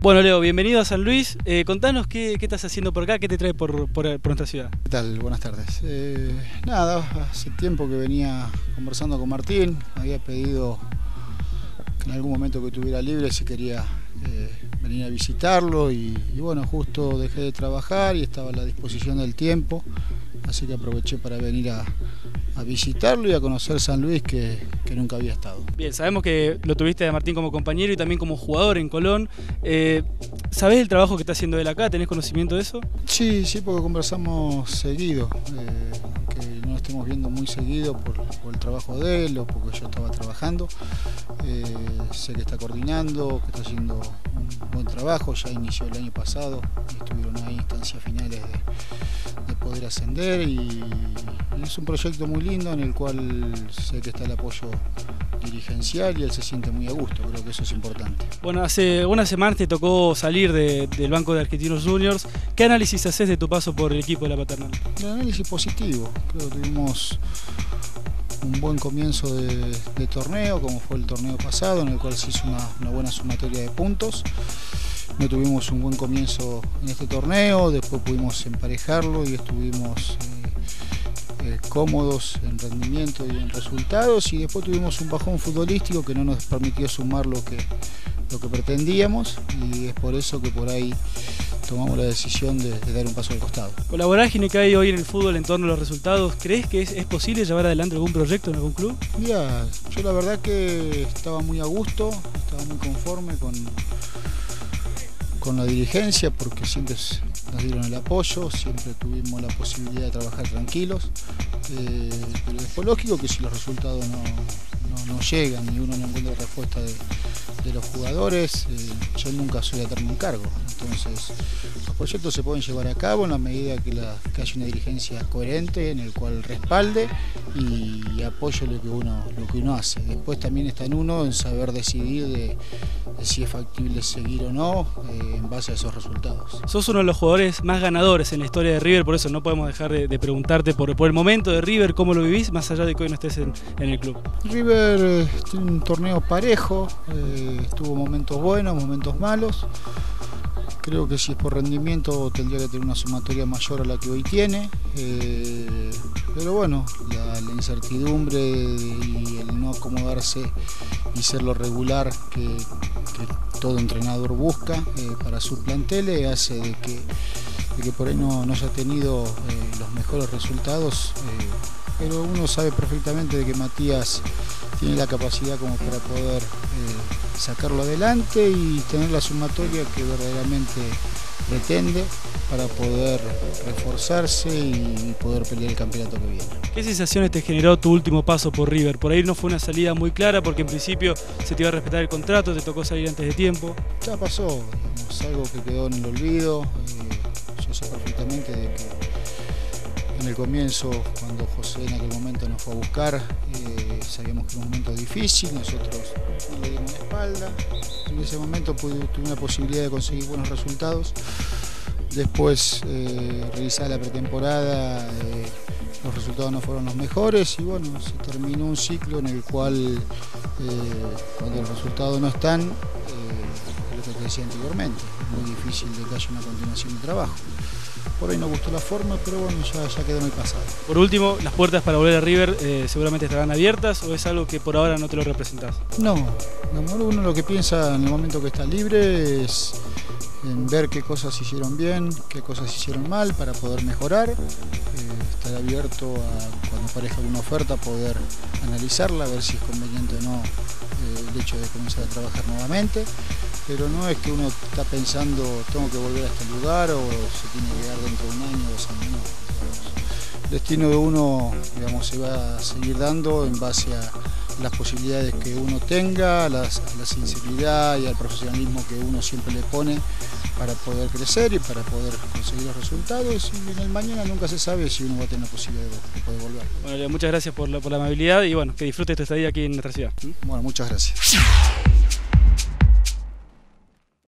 Bueno, Leo, bienvenido a San Luis. Eh, contanos qué, estás haciendo por acá, qué te trae por, por, nuestra ciudad. ¿Qué tal? Buenas tardes. Eh, nada, hace tiempo que venía conversando con Martín, había pedido en algún momento que tuviera libre si quería eh, venir a visitarlo y, bueno, justo dejé de trabajar y estaba a la disposición del tiempo, así que aproveché para venir a, visitarlo y a conocer San Luis que, nunca había estado. Bien, sabemos que lo tuviste a Martín como compañero y también como jugador en Colón. Eh, ¿Sabés el trabajo que está haciendo él acá? ¿Tenés conocimiento de eso? Sí, sí, porque conversamos seguido. Eh, no estemos viendo muy seguido por, el trabajo de él o porque yo estaba trabajando. Eh, sé que está coordinando, que está haciendo un buen trabajo, ya inició el año pasado y estuvieron ahí instancias finales de, poder ascender y, es un proyecto muy lindo en el cual sé que está el apoyo dirigencial y él se siente muy a gusto, creo que eso es importante. Bueno, hace unas semanas te tocó salir del Banco de Argentinos Juniors. ¿Qué análisis haces de tu paso por el equipo de la Paternal? Un análisis positivo, creo que tuvimos un buen comienzo de, torneo, como fue el torneo pasado, en el cual se hizo una, buena sumatoria de puntos. No tuvimos un buen comienzo en este torneo, después pudimos emparejarlo y estuvimos eh, cómodos en rendimiento y en resultados y después tuvimos un bajón futbolístico que no nos permitió sumar lo que, lo que pretendíamos y es por eso que por ahí tomamos la decisión de, dar un paso al costado. Con la vorágine que hay hoy en el fútbol en torno a los resultados, ¿crees que es, posible llevar adelante algún proyecto en algún club? Mira, yo la verdad que estaba muy a gusto, estaba muy conforme con, con la dirigencia porque siempre nos dieron el apoyo, siempre tuvimos la posibilidad de trabajar tranquilos, eh, pero es lógico que si los resultados no, llegan y uno no encuentra respuesta de, los jugadores, eh, yo nunca soy darme un cargo. Entonces, los proyectos se pueden llevar a cabo en la medida que, la, haya una dirigencia coherente en el cual respalde y apoye lo que uno, lo que uno hace. Después también está en uno en saber decidir de, si es factible seguir o no eh, en base a esos resultados. Sos uno de los jugadores más ganadores en la historia de River, por eso no podemos dejar de, preguntarte por, por, el momento de River, cómo lo vivís, más allá de que hoy no estés en, el club. River eh, tiene un torneo parejo, eh, tuvo momentos buenos, momentos malos. Creo que si es por rendimiento tendría que tener una sumatoria mayor a la que hoy tiene. Eh, pero bueno, la, incertidumbre y el no acomodarse y ser lo regular que, todo entrenador busca eh, para su plantel hace de que, que, por ahí no, haya tenido eh, los mejores resultados. pero uno sabe perfectamente de que Matías tiene la capacidad como para poder sacarlo adelante y tener la sumatoria que verdaderamente pretende para poder reforzarse y poder pelear el campeonato que viene. ¿Qué sensaciones te generó tu último paso por River? Por ahí no fue una salida muy clara porque en principio se te iba a respetar el contrato, te tocó salir antes de tiempo. Ya pasó, es algo que quedó en el olvido. Eh, yo sé perfectamente de que en el comienzo, cuando José en aquel momento nos fue a buscar, eh, sabíamos que era un momento difícil, nosotros le dimos la espalda. En ese momento tuve una posibilidad de conseguir buenos resultados. Después, eh, revisada la pretemporada, eh, los resultados no fueron los mejores y bueno, se terminó un ciclo en el cual cuando los resultados no están, es lo que te decía anteriormente, es muy difícil de una continuación de trabajo. Por ahí no gustó la forma, pero bueno, ya, quedó en el pasado. Por último, ¿las puertas para volver a River eh, seguramente estarán abiertas o es algo que por ahora no te lo representas? No, uno lo que piensa en el momento que está libre es en ver qué cosas hicieron bien, qué cosas hicieron mal para poder mejorar, eh, estar abierto a cuando aparezca alguna oferta poder analizarla, ver si es conveniente o no eh, el hecho de comenzar a trabajar nuevamente pero no es que uno está pensando tengo que volver a este lugar o se tiene que quedar dentro de un año o dos años. El destino de uno digamos, se va a seguir dando en base a las posibilidades que uno tenga, a la, sinceridad y al profesionalismo que uno siempre le pone para poder crecer y para poder conseguir los resultados y en el mañana nunca se sabe si uno va a tener la posibilidad de, poder volver. Bueno, muchas gracias por la, por la amabilidad y bueno, que disfrutes tu estadía aquí en nuestra ciudad. Bueno, muchas gracias.